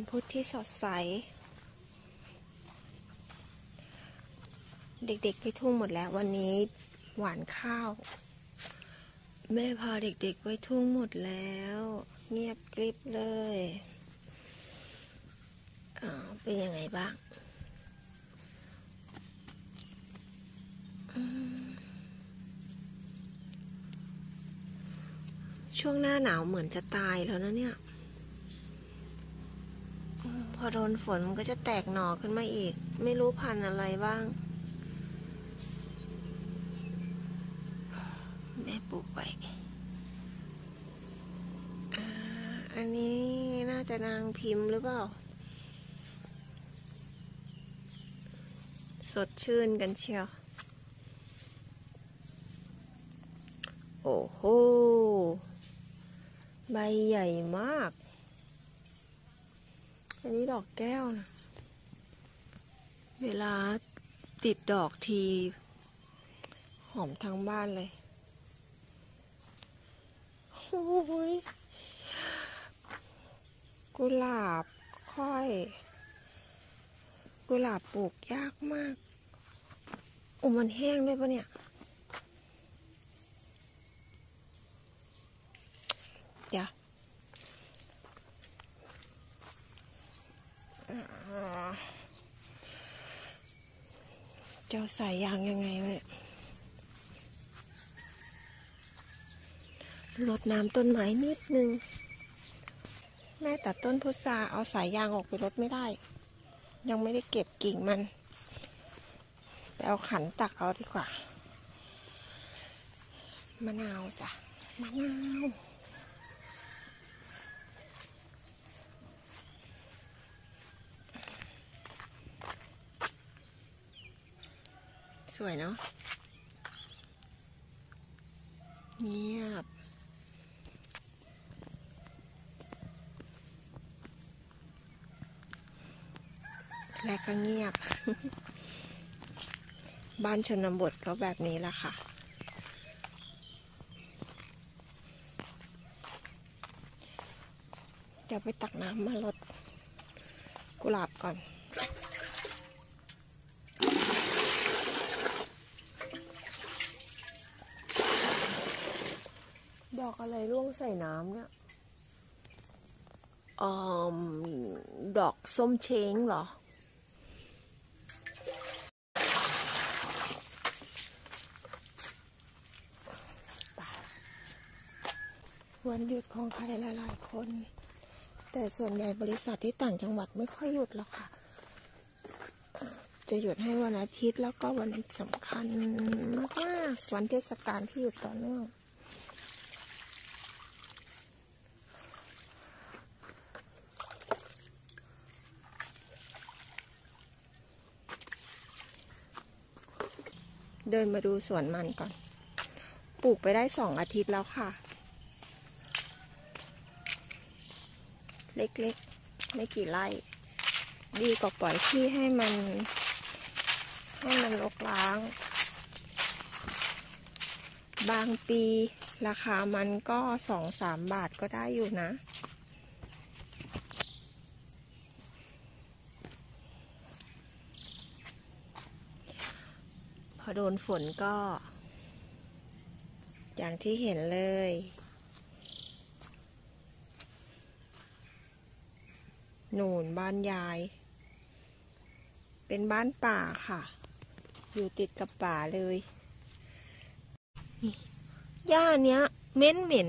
วันพุธที่สดใส เด็กๆไปทุ่งหมดแล้ววันนี้หวานข้าว แม่พาเด็กๆไปทุ่งหมดแล้ว เงียบกริบเลยอ่าเป็นยังไงบ้างช่วงหน้าหนาวเหมือนจะตายแล้วนะเนี่ย พอโดนฝนมันก็จะแตกหน่อขึ้นมาอีก ไม่รู้พันอะไรบ้าง แม่ปลูกไว้อันนี้น่าจะนางพิมพ์หรือเปล่า สดชื่นกันเชียว โอ้โห ใบใหญ่มาก อันนี้ดอกแก้วนะเวลาติดดอกที หอมทั้งบ้านเลยโอ้ยกุหลาบค่อย กุหลาบปลูกยากมากโอ้มันแห้งด้วยปะเนี่ย เดี๋ยว เจ้าใส่ยางยังไงเนี่ยลดน้ำต้นไม้นิดนึง แม่แต่ต้นพุทราเอาสายยางออกไปลดไม่ได้ ยังไม่ได้เก็บกิ่งมันไปเอาขันตักเอาดีกว่า มะนาวจ้ะ มะนาว สวยเนาะเงียบและก็เงียบ บ้านชนบทก็แบบนี้แหละค่ะ เดี๋ยวไปตักน้ำมาลดกุหลาบก่อน ด อกอะไรร่วงใส่น้ำเนี่ยอมดอกส้มเช้งเหรอ วันหยุดของใครหลายๆคน แต่ส่วนใหญ่บริษัทที่ต่างจังหวัดไม่ค่อยหยุดหรอกค่ะ จะหยุดให้วันอาทิตย์แล้วก็วันสำคัญมากๆวันเทศกาลที่หยุดต่อเนื่อง เดินมาดูสวนมันก่อน ปลูกไปได้สองอาทิตย์แล้วค่ะ เล็กๆ ไม่กี่ไร่ ดีกว่าปล่อยที่ให้มัน ให้มันรกร้าง บางปีราคามันก็สองสามบาทก็ได้อยู่นะ อโดนฝนก็ อย่างที่เห็นเลย หนูนบ้านยาย เป็นบ้านป่าค่ะ อยู่ติดกับป่าเลยนี่หญ้าเนี้ยเหม็นเหม็น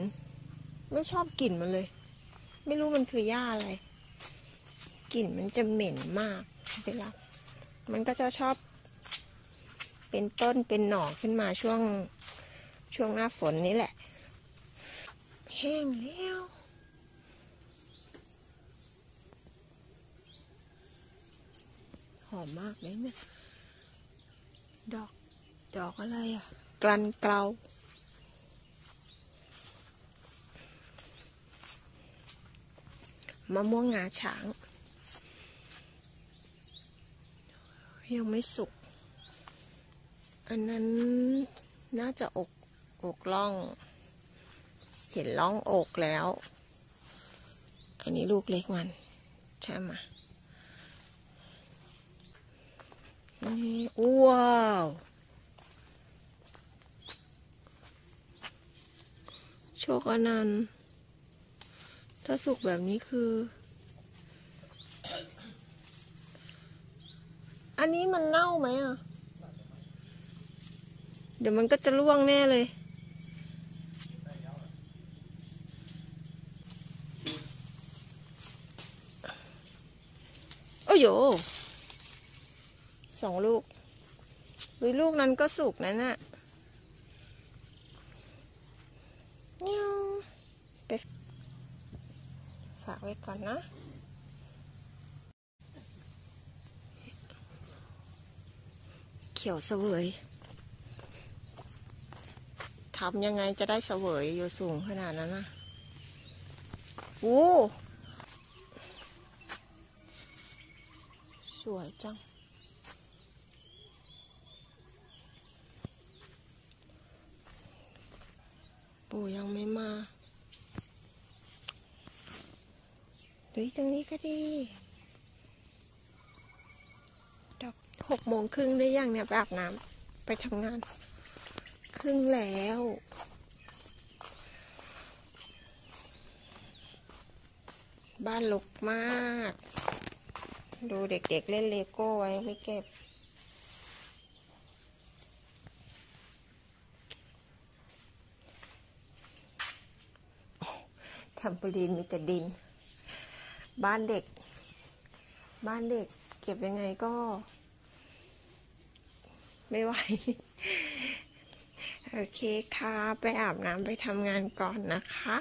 ไม่ชอบกลิ่นมันเลย ไม่รู้มันคือหญ้าอะไรกลิ่นมันจะเหม็นมากเวลามันก็จะชอบ เป็นต้นเป็นหน่อขึ้นมาช่วงช่วงหน้าฝนนี้แหละ แห้งแล้วหอมมากเลยเนี่ย ดอก ดอกอะไรอะ กลันเกลามะม่วงงาช้าง ยังไม่สุก อันนั้นน่าจะอกอกล่อง เห็นล่องอกแล้ว อันนี้ลูกเล็กมัน ใช่ไหมนี่ว้าวโชคอนันต์ถ้าสุกแบบนี้คือ อันนี้มันเน่าไหมอะ เดี๋ยวมันก็จะร่วงแน่เลย โอ้โยสองลูกวิลูกนั้นก็สุกนั่นน่ะเงี้ยวไปฝากไว้ก่อนนะเขียวเสวย ทำยังไงจะได้เสวยอยู่สูงขนาดนั้นนะโอ้สวยจัง ปู่ยังไม่มาเฮ้ยตรงนี้ก็ดีดอกหกโมงครึ่งได้ยังเนี่ยไปอาบน้ำไปทำงาน ครึ่งแล้ว บ้านลกมาก ดูเด็กๆเล่นเลโก้ไว้ไม่เก็บ ทำปรีนมีแต่ดิน บ้านเด็ก บ้านเด็ก เก็บยังไงก็ ไม่ไหว โอเคค่ะ ไปอาบน้ำไปทำงานก่อนนะคะ